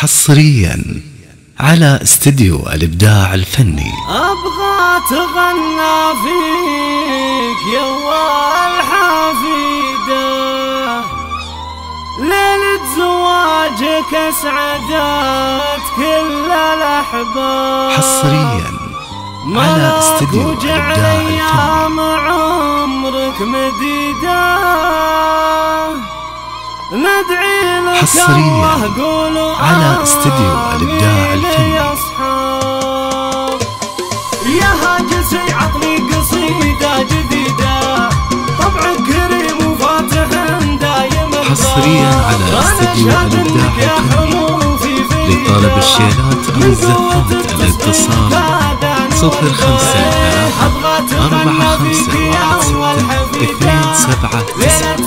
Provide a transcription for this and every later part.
حصريا على استديو الإبداع الفني. أبغى تغنى فيك يا الحفيدة ليلة زواجك أسعدت كل الأحباب حصريا على استديو الإبداع الفني. عمرك مديدة. حصريا على استديو الإبداع الفني. يا هاجسي عطني قصيدة جديدة. طبع كريم وفاتح دايم حصريا على استديو الإبداع الفني. لطالب الشيلات أو الزفات الاتصال. صفر خمسة أربعة خمسة واحد ستة اثنين سبعة تسعة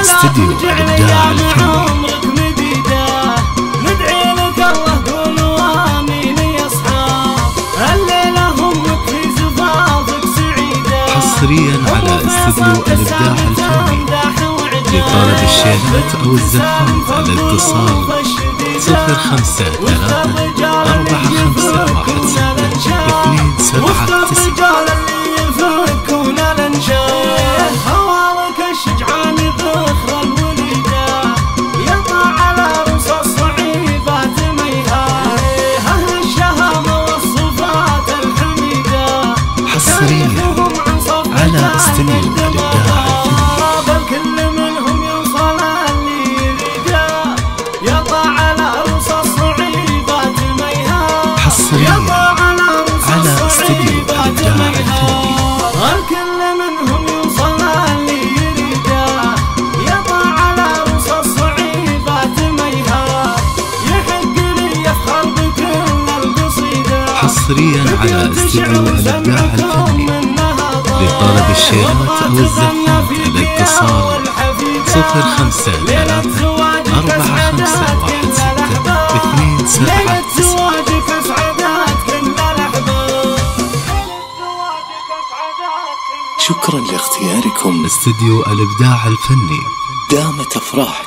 استديو الإبداع الفني. حصريا على استديو الإبداع الفني. لطلب الشيلات أو الزفاف على اتصال 05 3 4 5 1 6 2 7 9 منهم يوصل اللي يريده حصريا على استديو الإبداع الفني. الكل منهم يوصل اللي يريده يحق لي يفخر بكل القصيده حصريا على لطلب الشيرات أو الزفات الاتصال صفر خمسة ثلاثة أربعة خمسة واحد ستة اثنين سبعة شكرا لاختياركم. استديو الإبداع الفني. دامت أفراح.